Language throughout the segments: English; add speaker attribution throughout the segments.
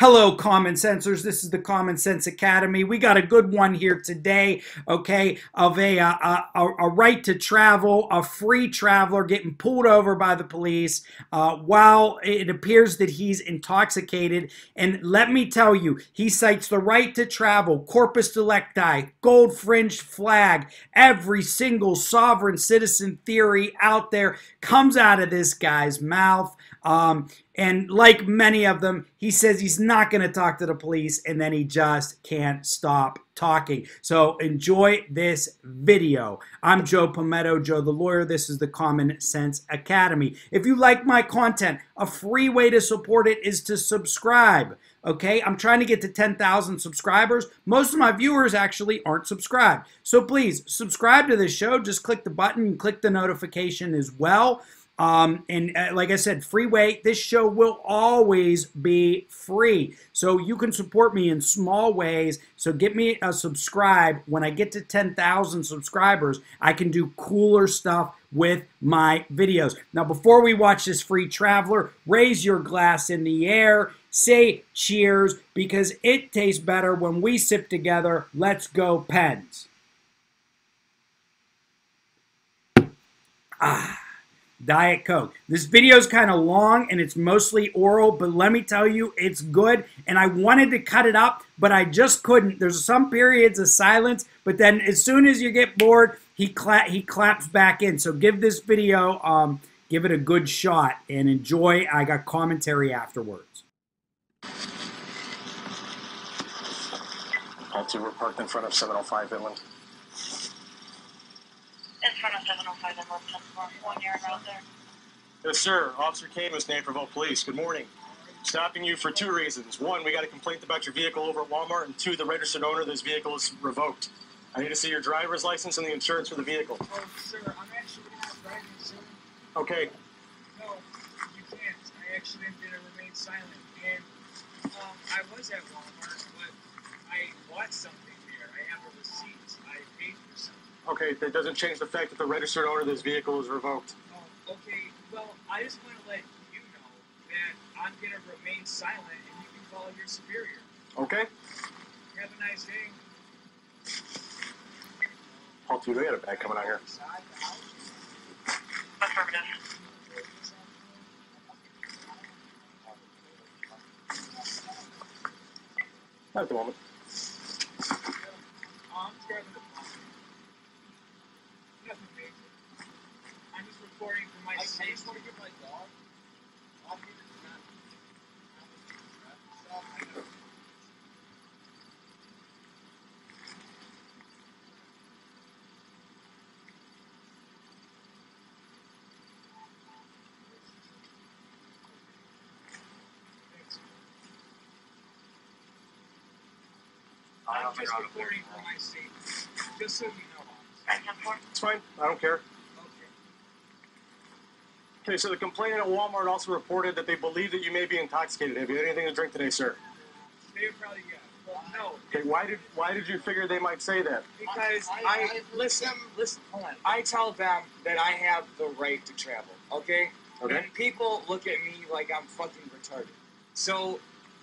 Speaker 1: Hello, Common Sensors. This is the Common Sense Academy. We got a good one here today, okay, of a, uh, a, a, right to travel, a free traveler getting pulled over by the police uh, while it appears that he's intoxicated. And let me tell you, he cites the right to travel, corpus delicti, gold fringed flag, every single sovereign citizen theory out there comes out of this guy's mouth. Um, and like many of them, he says he's not going to talk to the police and then he just can't stop talking. So enjoy this video. I'm Joe Pometto, Joe the Lawyer. This is the Common Sense Academy. If you like my content, a free way to support it is to subscribe. Okay, I'm trying to get to 10,000 subscribers. Most of my viewers actually aren't subscribed. So please subscribe to this show. Just click the button and click the notification as well. Um, and uh, like I said, freeway, this show will always be free. So you can support me in small ways. So get me a subscribe. When I get to 10,000 subscribers, I can do cooler stuff with my videos. Now, before we watch this free traveler, raise your glass in the air, say cheers, because it tastes better when we sip together. Let's go, Pens. Ah. Diet Coke. This video is kind of long and it's mostly oral, but let me tell you, it's good. And I wanted to cut it up, but I just couldn't. There's some periods of silence, but then as soon as you get bored, he cla he claps back in. So give this video, um, give it a good shot and enjoy. I got commentary afterwards.
Speaker 2: All two were parked in front of 705 Inland.
Speaker 3: In front of 705 and left 10 for one yard out there.
Speaker 2: Yes, sir. Officer Camus, Naperville Police. Good morning. Stopping you for two reasons. One, we got a complaint about your vehicle over at Walmart, and two, the registered owner of this vehicle is revoked. I need to see your driver's license and the insurance for the vehicle.
Speaker 4: Oh, sir, I'm actually not driving, sir.
Speaker 2: Okay.
Speaker 4: No, you can't. I actually am going to remain silent. And um, I was at Walmart, but I bought something there. I have a receipt. I paid for something.
Speaker 2: Okay, that doesn't change the fact that the registered owner of this vehicle is revoked.
Speaker 4: Oh, okay. Well, I just want to let you know that I'm going to remain silent, and you can call your superior.
Speaker 2: Okay?
Speaker 4: Have a nice day.
Speaker 2: Two, they got a bag coming out here.
Speaker 3: Affirmative.
Speaker 2: Not at the moment.
Speaker 4: I'm just recording for my
Speaker 5: I, I just want to get my dog. I'll give it to Matt. I know.
Speaker 4: I'm just recording for my safety. Just so you know, officer.
Speaker 3: Right 10 4.
Speaker 2: It's fine. I don't care.
Speaker 4: Okay.
Speaker 2: Okay, so the complainant at Walmart also reported that they believe that you may be intoxicated. Have you had anything to drink today, sir?
Speaker 4: They probably yeah. Well, no,
Speaker 2: Okay, why did why did you figure they might say that?
Speaker 4: because
Speaker 5: I-
Speaker 4: I,
Speaker 5: I- I-
Speaker 4: listen, listen, hold on. I tell them that I have the right to travel. Okay.
Speaker 2: Okay.
Speaker 4: And people look at me like I'm fucking retarded. So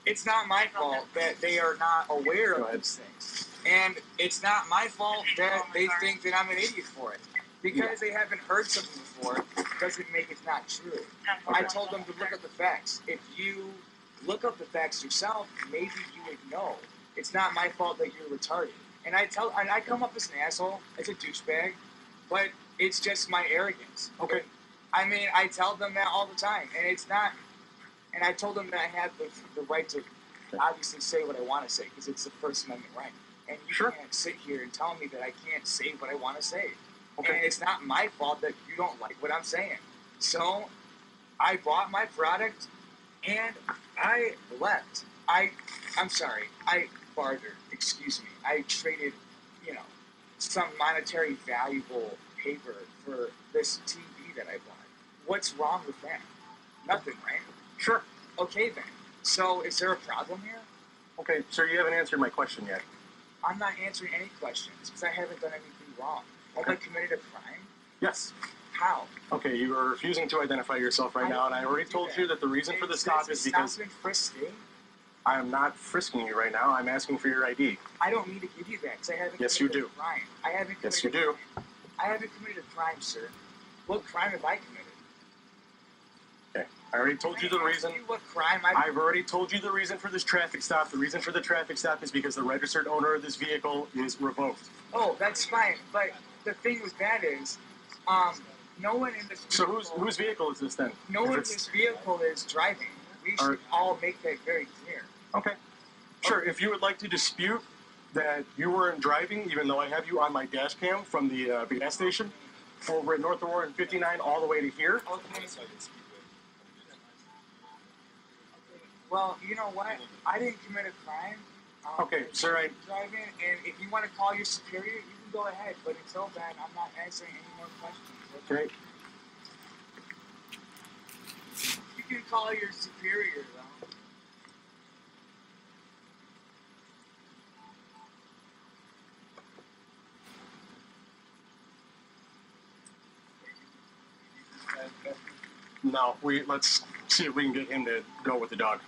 Speaker 4: it's not my fault that they are not aware of
Speaker 2: ahead.
Speaker 4: these things, and it's not my fault that they think that I'm an idiot for it. Because they haven't heard something before doesn't make it not true.
Speaker 3: 10
Speaker 4: I told them to look up the facts. If you look up the facts yourself, maybe you would know. It's not my fault that you're retarded. And I tell, and I come up as an asshole, as a douchebag, but it's just my arrogance.
Speaker 2: Okay.
Speaker 4: I mean, I tell them that all the time, and it's not. And I told them that I have the, the right to obviously say what I want to say because it's the First Amendment right. And you
Speaker 2: Sure.
Speaker 4: can't sit here and tell me that I can't say what I want to say.
Speaker 2: Okay.
Speaker 4: And it's not my fault that you don't like what I'm saying. So I bought my product and I left. I I'm sorry. I bartered, excuse me. I traded, you know, some monetary valuable paper for this TV that I bought. What's wrong with that? Nothing, right?
Speaker 2: Sure.
Speaker 4: Okay then. So is there a problem here?
Speaker 2: Okay, sir, you haven't answered my question yet.
Speaker 4: I'm not answering any questions because I haven't done anything wrong. Have I committed a crime?
Speaker 2: Yes.
Speaker 4: How?
Speaker 2: Okay, you are refusing to identify yourself right now, and I already told you that the reason for the stop is because
Speaker 4: Stop and frisk stay?
Speaker 2: I am not frisking you right now. I'm asking for your ID.
Speaker 4: I don't need to give you that because I haven't
Speaker 2: Yes, you do.
Speaker 4: a crime. I haven't
Speaker 2: Yes, you do.
Speaker 4: I haven't committed a crime, sir. What crime have I committed?
Speaker 2: Okay. I already told you the reason.
Speaker 4: ask you what crime I've
Speaker 2: already told you the reason for this traffic stop. The reason for the traffic stop is because the registered owner of this vehicle is revoked.
Speaker 4: Oh, that's fine. But the thing with that is, um, no one in this
Speaker 2: So whose whose vehicle is this then?
Speaker 4: no one in this vehicle is driving. We should
Speaker 2: Are-
Speaker 4: all make that very clear.
Speaker 2: Okay. Sure. If you would like to dispute that you weren't driving, even though I have you on my dash cam from the uh, gas station over at North Aurora and 59 all the way to here,
Speaker 4: Okay. Well, you know what? I didn't commit a crime. Um,
Speaker 2: Okay, sir, I-
Speaker 4: driving, and if you want to call your superior, you can go ahead. But until then, I'm not answering any more questions.
Speaker 2: okay,
Speaker 4: You can call your superior, though.
Speaker 2: no, we let's see if we can get him to go with the dog.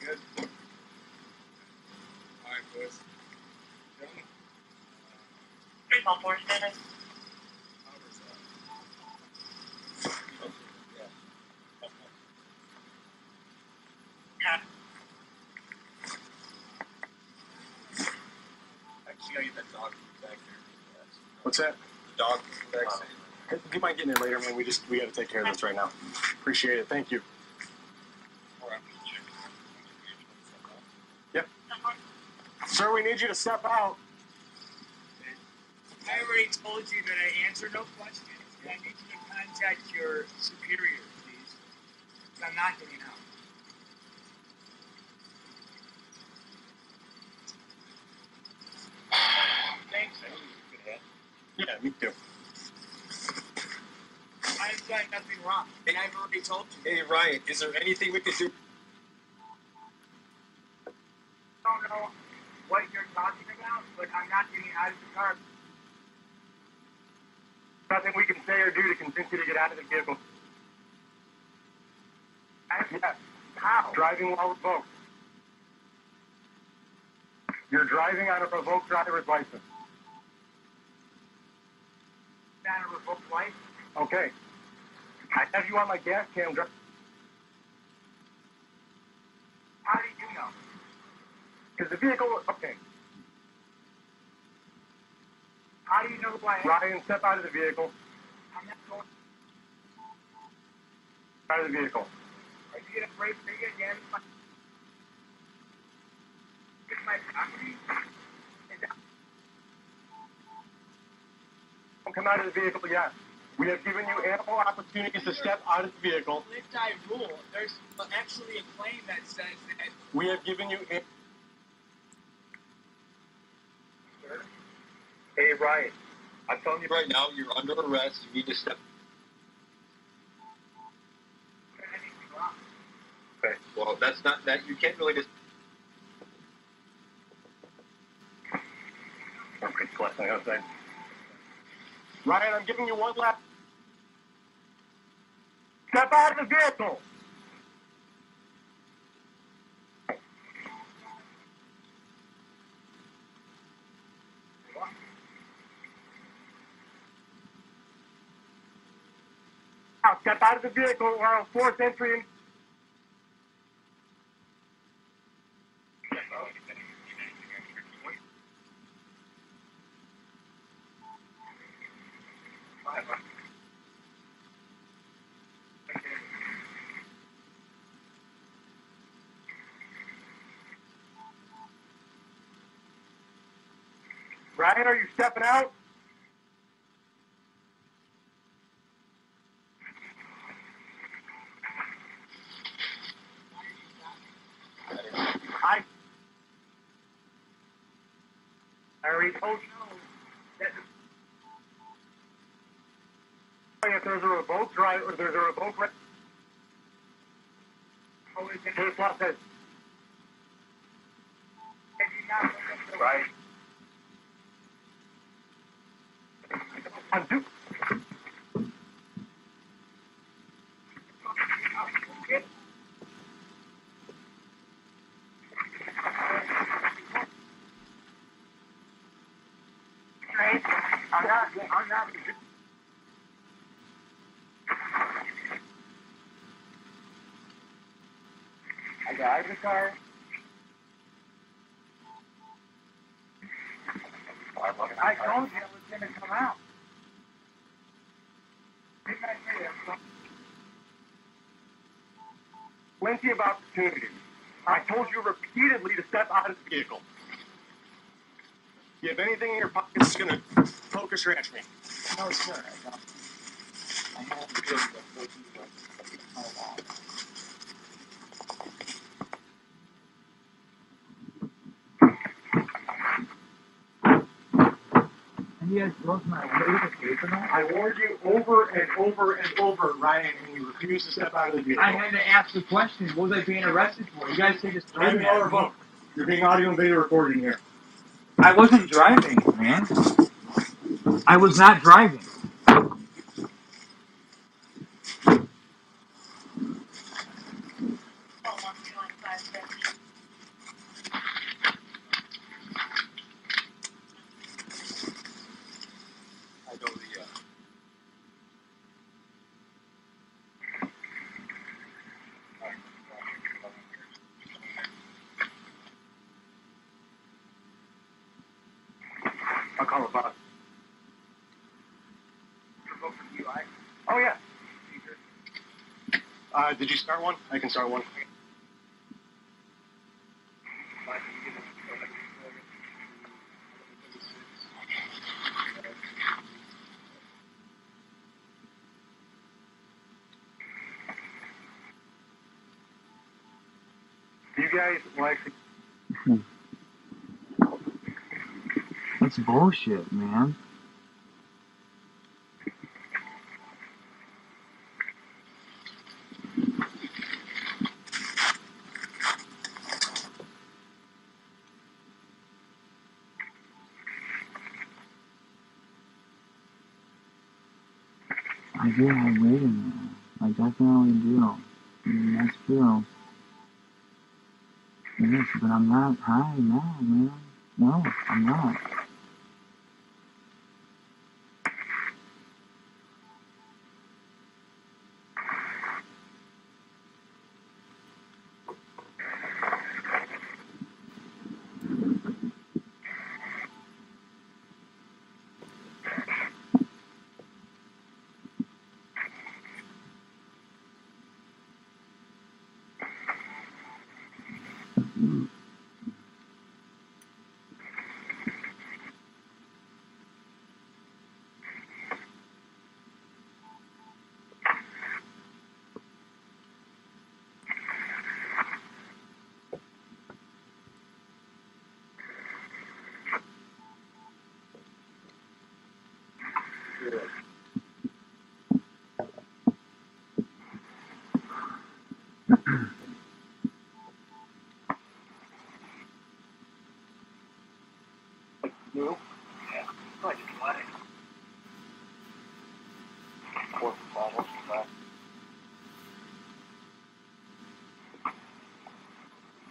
Speaker 5: Good. Alright, boys. Gentlemen,
Speaker 3: Three Baltimore Center.
Speaker 5: hours up. Yeah.
Speaker 3: Yeah.
Speaker 5: Actually, gotta get that dog back here.
Speaker 2: What's that?
Speaker 5: The dog back there.
Speaker 2: Hey, Do you mind getting it later, man? We just we got to take care of this right now. Appreciate it. Thank you.
Speaker 5: Or I'm gonna check.
Speaker 2: Sir, we need you to step out.
Speaker 4: I already told you that I answer no questions. And I need you to contact your superior, please. I'm not getting out. Thanks.
Speaker 2: Yeah, me too.
Speaker 4: I've done nothing wrong. And I've already told you.
Speaker 5: Hey Ryan, is there anything we can do?
Speaker 4: I don't know what you're talking about, but I'm not getting out of the car.
Speaker 2: Nothing we can say or do to convince you to get out of the vehicle. Yes.
Speaker 4: How?
Speaker 2: Driving while revoked. You're driving on a revoked driver's license.
Speaker 4: Not a revoked license.
Speaker 2: Okay. Have you on my gas cam. dri-
Speaker 4: How did you know?
Speaker 2: Because the vehicle. Okay.
Speaker 4: How do you know who I am?
Speaker 2: Ryan, step out of the vehicle.
Speaker 4: I'm not going.
Speaker 2: Out of the vehicle.
Speaker 4: Are you gonna break? Are you gonna my? It's my property.
Speaker 2: Come out of the vehicle yet. We have given you ample opportunities to step out of the vehicle.
Speaker 4: Lift I rule. There's actually a claim that says that.
Speaker 2: We have given you. am-
Speaker 5: Hey Ryan, I'm telling you right now, you're under arrest. You need to step.
Speaker 4: anything.
Speaker 5: Okay. Well, that's not that. You can't really just.
Speaker 2: Okay, collecting outside. Ryan, I'm giving you one last. Step out of the vehicle. Now, step out of the vehicle or I'll force entry Ryan, are you stepping out? I. I already told you that. If there's a revoked drive, or there's a revoked. Re- Case law. Right. Undo. I'm not. I'm not. I got the car. I told you it was gonna come out. Didn't I say that? Opportunities. I told you repeatedly to step out of the vehicle. You have anything in your pocket that's gonna focus your me?
Speaker 4: No, sir. I don't. I have the video for you, but it's not allowed. And you guys broke my window with a
Speaker 2: I warned you over and over and over, Ryan, and you refused to step out of the vehicle.
Speaker 6: I had to ask the question, what was I being arrested for? You guys say just
Speaker 2: Driving while revoked. You're being audio and video recorded here.
Speaker 6: I wasn't driving, man. I was not driving.
Speaker 3: Oh, one, two, one, five, six.
Speaker 5: I go the, uh,
Speaker 2: I'll call a bus.
Speaker 4: Revoke from you, I.
Speaker 2: Oh, yeah. Uh, did you start one? I can start one. You guys like hmm.
Speaker 6: That's bullshit, man. I do have weight in there. I definitely do. I mean, that's true. Yes, but I'm not high now, man. No, I'm not.
Speaker 2: You.
Speaker 4: Like, what?
Speaker 2: Fourth almost back.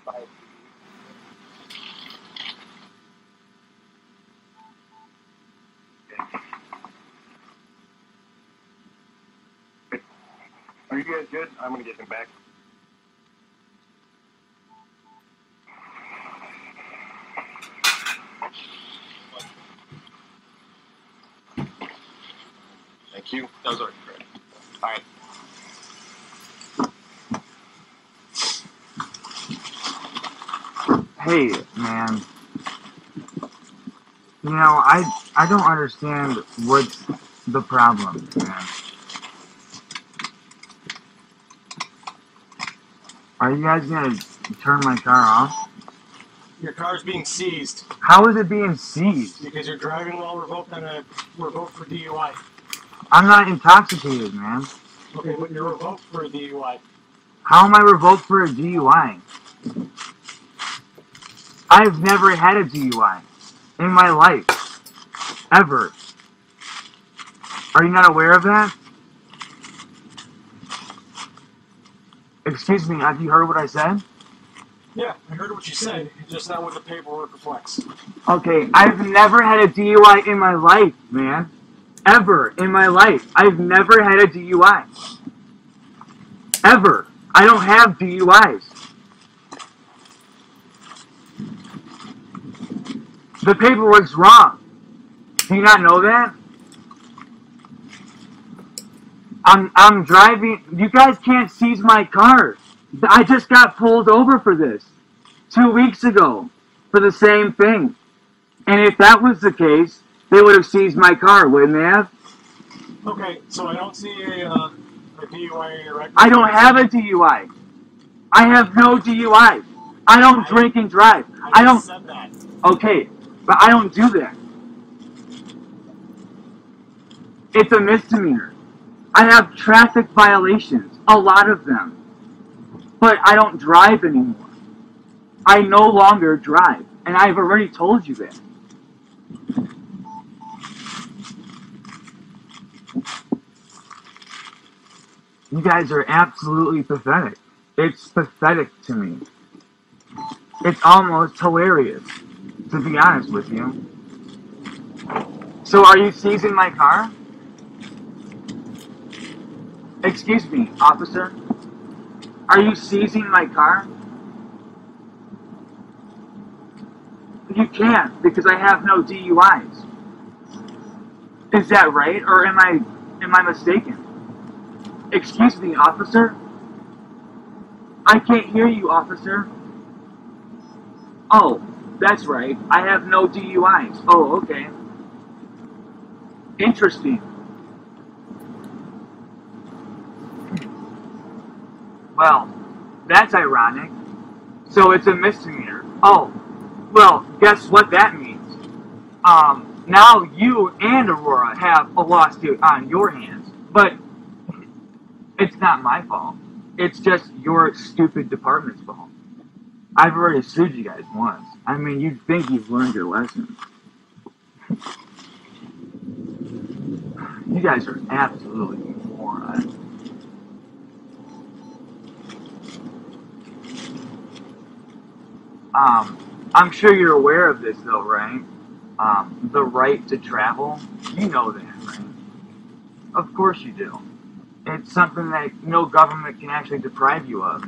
Speaker 2: Five. Are you guys good? I'm gonna get them back. Thank you.
Speaker 5: that was already great.
Speaker 2: All right.
Speaker 6: Hey, man. You know, I I don't understand what's the problem, man. Are you guys gonna turn my car off?
Speaker 2: Your car's being seized
Speaker 6: How is it being seized?
Speaker 2: because you're driving while revoked on a revoked for DUI.
Speaker 6: I'm not intoxicated, man.
Speaker 2: Okay, but you're revoked for a DUI.
Speaker 6: How am I revoked for a DUI? I've never had a DUI in my life. Ever. Are you not aware of that? Excuse me, have you heard what I said?
Speaker 2: Yeah, I heard what you said. It's just not what the paperwork reflects.
Speaker 6: Okay, I've never had a DUI in my life, man. Ever in my life. I've never had a DUI. Ever. I don't have DUIs. The paperwork's wrong. Do you not know that? I'm I'm driving. You guys can't seize my car. I just got pulled over for this two weeks ago for the same thing. And if that was the case, they would have seized my car, wouldn't they have?
Speaker 2: Okay, so I don't see a, uh, a DUI record.
Speaker 6: I don't have a DUI. I have no DUI. I don't drink and drive. I don't.
Speaker 2: said that.
Speaker 6: Okay, but I don't do that. It's a misdemeanor. I have traffic violations, a lot of them. But I don't drive anymore. I no longer drive, and I've already told you that. You guys are absolutely pathetic. It's pathetic to me. It's almost hilarious, to be honest with you. So are you seizing my car? Excuse me, officer. Are you seizing my car? You can't because I have no DUIs. Is that right or am I am I mistaken? Excuse me, officer. I can't hear you, officer. Oh, that's right. I have no DUIs. Oh, okay. Interesting. Well, that's ironic. So it's a misdemeanor. Oh, well, guess what that means? Um, now you and Aurora have a lawsuit on your hands, but it's not my fault. It's just your stupid department's fault. I've already sued you guys once. I mean, you'd think you've learned your lesson. You guys are absolutely morons. Um, I'm sure you're aware of this, though, right? Um, the right to travel. You know that, right? Of course you do. It's something that no government can actually deprive you of.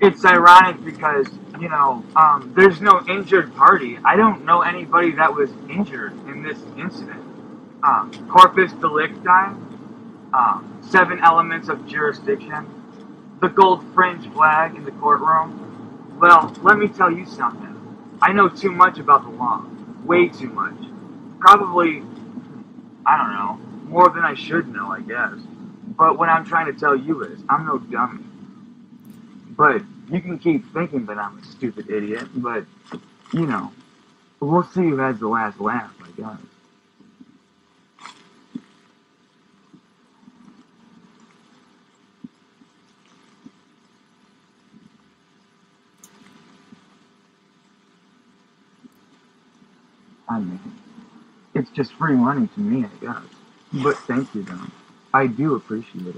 Speaker 6: It's ironic because, you know, um, there's no injured party. I don't know anybody that was injured in this incident. Um, corpus delicti, um, seven elements of jurisdiction, the gold fringe flag in the courtroom. Well, let me tell you something. I know too much about the law. Way too much. Probably, I don't know, more than I should know, I guess. But what I'm trying to tell you is, I'm no dummy. But you can keep thinking that I'm a stupid idiot, but, you know, we'll see who has the last laugh, I guess. I mean, it's just free money to me, I guess. But thank you, though. I do appreciate it.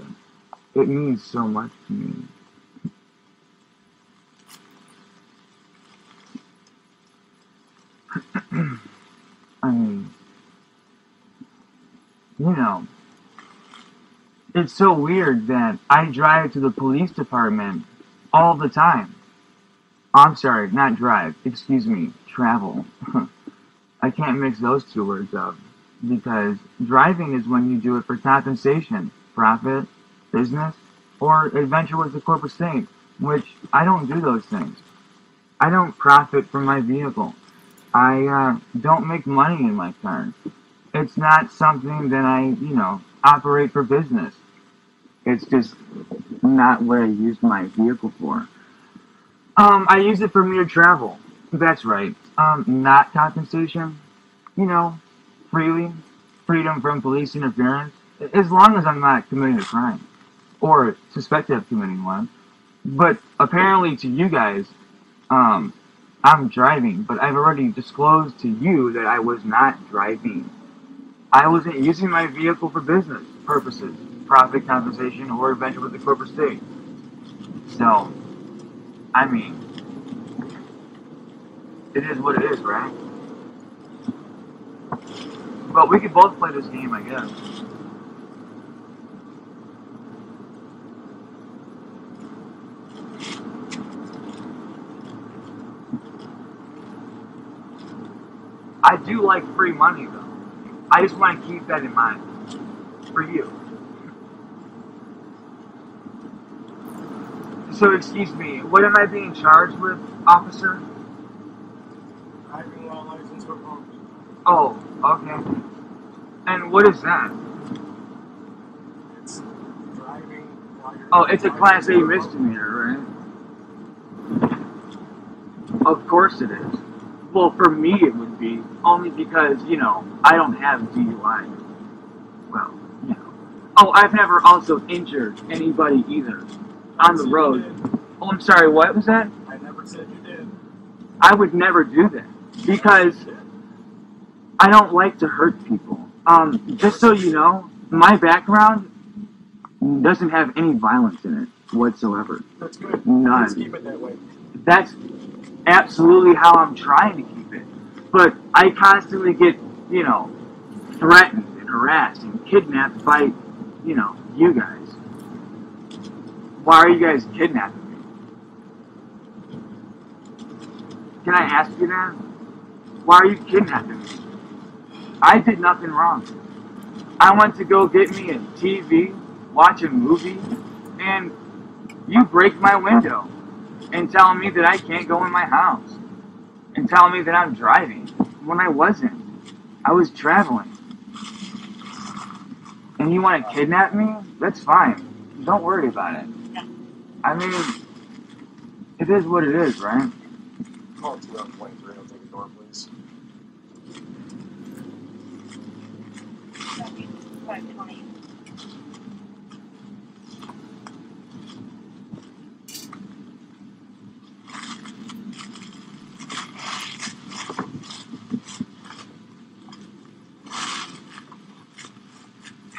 Speaker 6: It means so much to me. I mean, you know, it's so weird that I drive to the police department all the time. I'm sorry, not drive. Excuse me, travel. Can't mix those two words up because driving is when you do it for compensation, profit, business, or adventure with the corporate state, which I don't do those things. I don't profit from my vehicle. I uh, don't make money in my car. It's not something that I, you know, operate for business. It's just not what I use my vehicle for. Um, I use it for mere travel. That's right. Um, not compensation. You know, freely, freedom from police interference, as long as I'm not committing a crime or suspected of committing one. But apparently, to you guys, um, I'm driving, but I've already disclosed to you that I was not driving. I wasn't using my vehicle for business purposes, profit compensation, or adventure with the corporate state. So, I mean, it is what it is, right? But we could both play this game, I guess. I do like free money, though. I just want to keep that in mind for you. So, excuse me, what am I being charged with, officer?
Speaker 2: Driving while license revoked.
Speaker 6: Oh, okay. And what is that?
Speaker 2: It's driving.
Speaker 6: Oh, it's a Class A misdemeanor, right? Of course it is. Well, for me it would be, only because, you know, I don't have DUI. Well, you know. Oh, I've never also injured anybody either on the road. Oh, I'm sorry, what was that?
Speaker 2: I never said you did.
Speaker 6: I would never do that because I don't like to hurt people. Um, just so you know, my background doesn't have any violence in it whatsoever.
Speaker 2: That's good.
Speaker 6: None.
Speaker 2: Let's keep it that way.
Speaker 6: That's absolutely how I'm trying to keep it. But I constantly get, you know, threatened and harassed and kidnapped by, you know, you guys. Why are you guys kidnapping me? Can I ask you that? Why are you kidnapping me? I did nothing wrong. I went to go get me a TV, watch a movie, and you break my window and telling me that I can't go in my house and telling me that I'm driving when I wasn't. I was traveling. And you want to kidnap me? That's fine. Don't worry about it. I mean, it is what it is, right? Hey,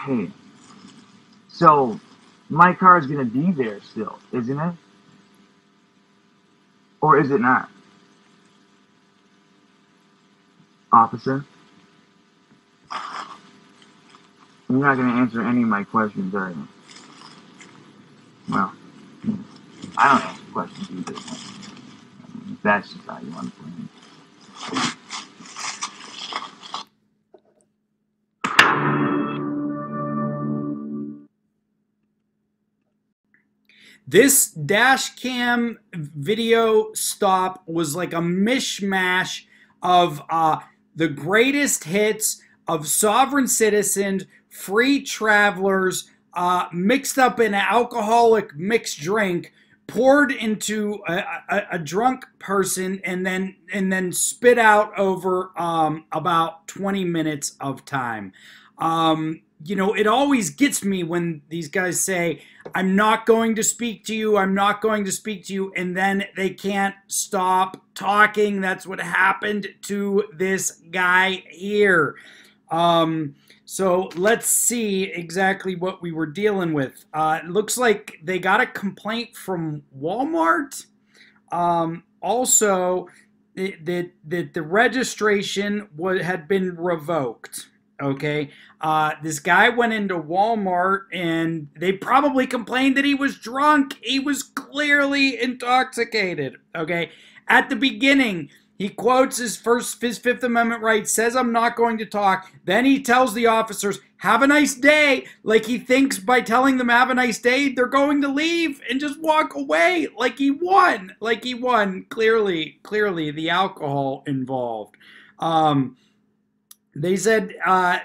Speaker 6: hmm. so my car is going to be there still, isn't it? Or is it not? Officer? You're not gonna answer any of my questions, are you? Well, I don't answer questions either. That's just how you want to play.
Speaker 1: This dash cam video stop was like a mishmash of uh, the greatest hits of sovereign citizens, free travelers, uh, mixed up in an alcoholic mixed drink, poured into a, a, a drunk person, and then and then spit out over um, about 20 minutes of time. Um, you know, it always gets me when these guys say, I'm not going to speak to you, I'm not going to speak to you, and then they can't stop talking. That's what happened to this guy here. Um, so let's see exactly what we were dealing with. Uh, it looks like they got a complaint from Walmart. Um, also, that that the registration would had been revoked. Okay, uh, this guy went into Walmart and they probably complained that he was drunk. He was clearly intoxicated. Okay, at the beginning, He quotes his first his Fifth Amendment right, says I'm not going to talk. Then he tells the officers, "Have a nice day." Like he thinks by telling them "Have a nice day," they're going to leave and just walk away. Like he won. Like he won. Clearly, clearly the alcohol involved. Um, they said uh,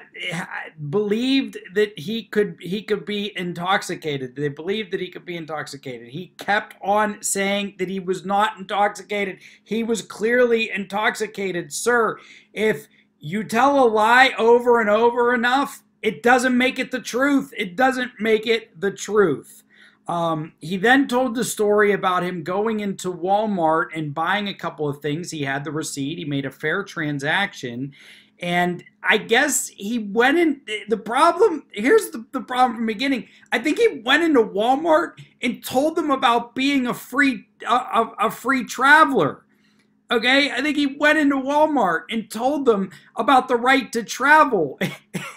Speaker 1: believed that he could he could be intoxicated. They believed that he could be intoxicated. He kept on saying that he was not intoxicated. He was clearly intoxicated, sir. If you tell a lie over and over enough, it doesn't make it the truth. It doesn't make it the truth. Um, he then told the story about him going into Walmart and buying a couple of things. He had the receipt. He made a fair transaction and I guess he went in. The problem here's the, the problem from the beginning. I think he went into Walmart and told them about being a free a, a free traveler. Okay, I think he went into Walmart and told them about the right to travel,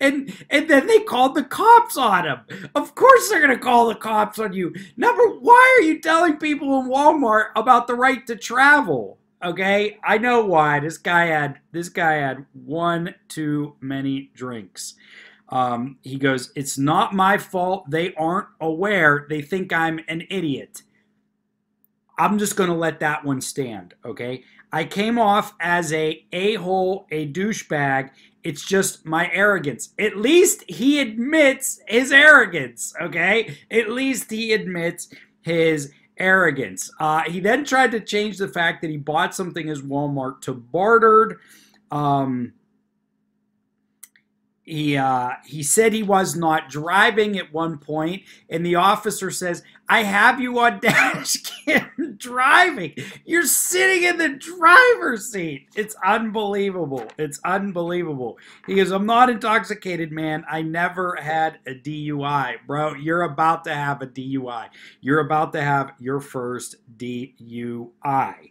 Speaker 1: and and then they called the cops on him. Of course, they're gonna call the cops on you. Number, why are you telling people in Walmart about the right to travel? Okay, I know why. This guy had this guy had one too many drinks. Um, he goes, "It's not my fault. They aren't aware. They think I'm an idiot." I'm just going to let that one stand, okay? I came off as a a-hole, a douchebag. It's just my arrogance. At least he admits his arrogance, okay? At least he admits his arrogance. Uh, he then tried to change the fact that he bought something as Walmart to bartered. Um, he uh, he said he was not driving at one point, and the officer says, "I have you on dash cam driving. You're sitting in the driver's seat. It's unbelievable. It's unbelievable." He goes, "I'm not intoxicated, man. I never had a DUI, bro. You're about to have a DUI. You're about to have your first DUI."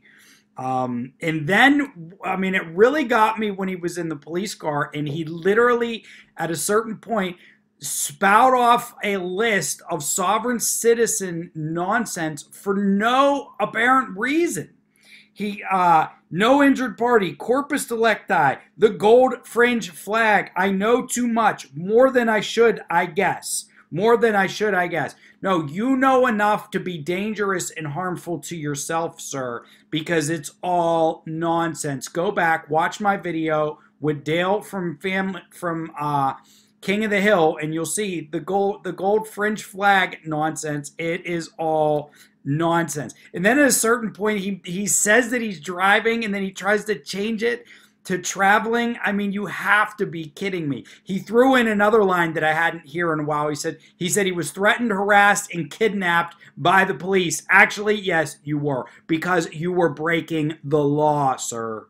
Speaker 1: Um, and then, I mean, it really got me when he was in the police car and he literally, at a certain point, spout off a list of sovereign citizen nonsense for no apparent reason. He, uh, no injured party, corpus delicti, the gold fringe flag. I know too much, more than I should, I guess. More than I should, I guess. No, you know enough to be dangerous and harmful to yourself, sir, because it's all nonsense. Go back, watch my video with Dale from family from uh, King of the Hill, and you'll see the gold the gold fringe flag nonsense. It is all nonsense. And then at a certain point, he he says that he's driving, and then he tries to change it to traveling. I mean, you have to be kidding me. He threw in another line that I hadn't heard in a while. He said he said he was threatened, harassed, and kidnapped by the police. Actually, yes, you were because you were breaking the law, sir.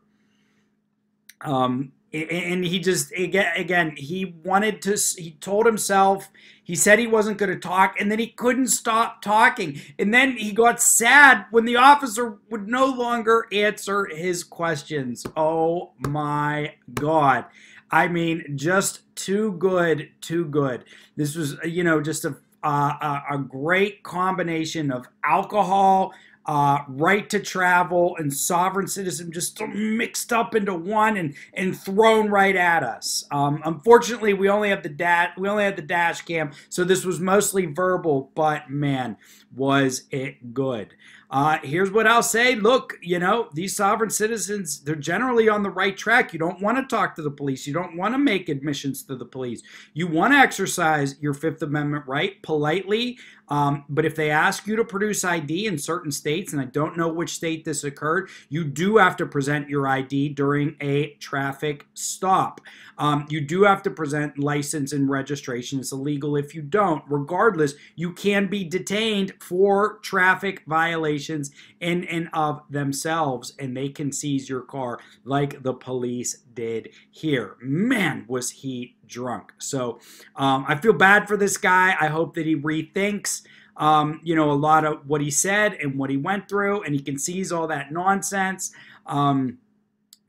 Speaker 1: Um, and he just again, he wanted to. He told himself he said he wasn't going to talk, and then he couldn't stop talking. And then he got sad when the officer would no longer answer his questions. Oh my God. I mean, just too good, too good. This was, you know, just a, uh, a great combination of alcohol uh, right to travel and sovereign citizen just mixed up into one and, and thrown right at us. Um, unfortunately, we only have the dash we only had the dash cam, so this was mostly verbal. But man, was it good? Uh, here's what I'll say. Look, you know, these sovereign citizens, they're generally on the right track. You don't want to talk to the police. You don't want to make admissions to the police. You want to exercise your Fifth Amendment right politely. Um, but if they ask you to produce ID in certain states, and I don't know which state this occurred, you do have to present your ID during a traffic stop. Um, you do have to present license and registration. It's illegal if you don't. Regardless, you can be detained for traffic violations in and of themselves, and they can seize your car like the police did here. Man, was he drunk. So um, I feel bad for this guy. I hope that he rethinks. Um, you know, a lot of what he said and what he went through, and he can seize all that nonsense. Um,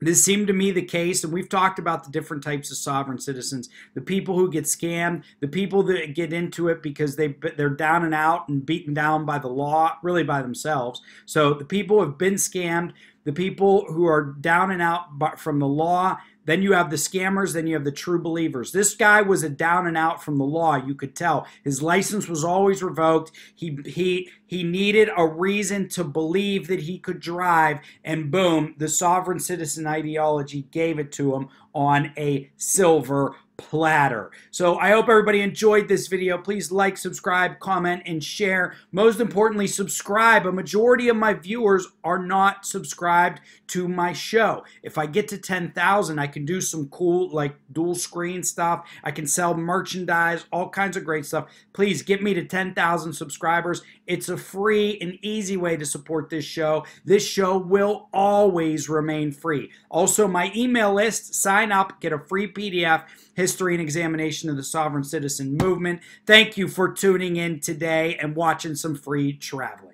Speaker 1: this seemed to me the case, and we've talked about the different types of sovereign citizens: the people who get scammed, the people that get into it because they they're down and out and beaten down by the law, really by themselves. So the people who have been scammed, the people who are down and out from the law. Then you have the scammers, then you have the true believers. This guy was a down and out from the law, you could tell. His license was always revoked. He he he needed a reason to believe that he could drive and boom, the sovereign citizen ideology gave it to him on a silver platter. So I hope everybody enjoyed this video. Please like, subscribe, comment, and share. Most importantly, subscribe. A majority of my viewers are not subscribed to my show. If I get to 10,000, I can do some cool like dual screen stuff. I can sell merchandise, all kinds of great stuff. Please get me to 10,000 subscribers. It's a free and easy way to support this show. This show will always remain free. Also, my email list, sign up, get a free PDF history and examination of the sovereign citizen movement. Thank you for tuning in today and watching some free traveling.